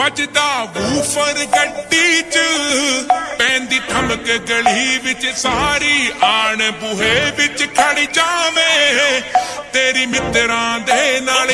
ਵੱਜਦਾ ਵੂਫਰ ਗੱਡੀ 'ਚ। ਪੈਂਦੀ ਠਮਕ ਗਲੀ ਵਿੱਚ ਸਾਰੀ ਆਣ ਬੂਹੇ ਵਿੱਚ ਖੜ ਜਾਵੇ। ਤੇਰੀ ਮਿੱਤਰਾਂ ਦੇ ਨਾਲ